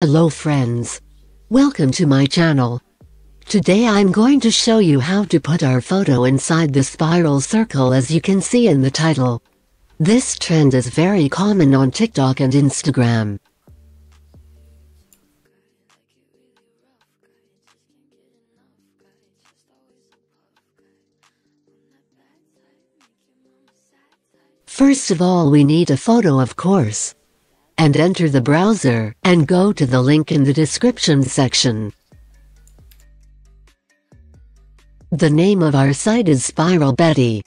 Hello friends. Welcome to my channel. Today I'm going to show you how to put our photo inside the spiral circle as you can see in the title. This trend is very common on TikTok and Instagram. First of all we need a photo of course. And enter the browser, and go to the link in the description section. The name of our site is Spiral Betty.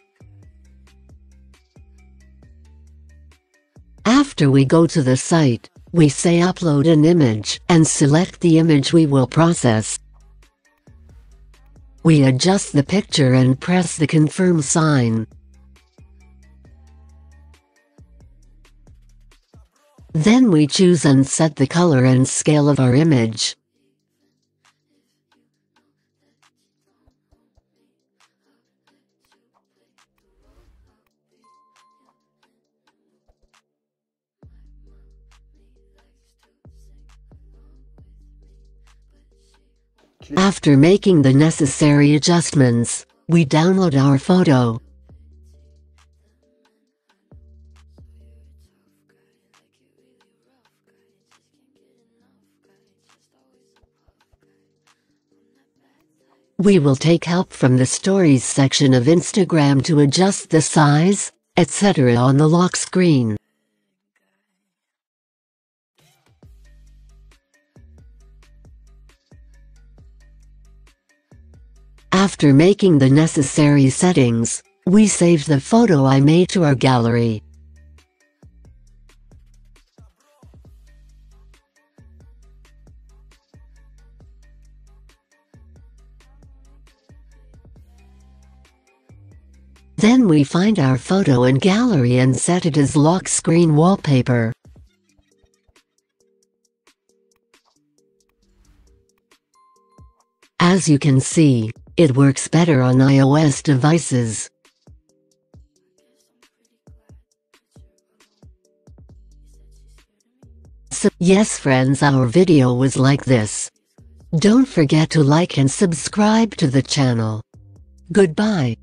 After we go to the site, we say upload an image and select the image we will process. We adjust the picture and press the confirm sign. Then we choose and set the color and scale of our image. After making the necessary adjustments, we download our photo. We will take help from the stories section of Instagram to adjust the size, etc. on the lock screen. After making the necessary settings, we save the photo I made to our gallery. Then we find our photo in gallery and set it as lock screen wallpaper. As you can see, it works better on iOS devices. So, yes friends our video was like this. Don't forget to like and subscribe to the channel. Goodbye.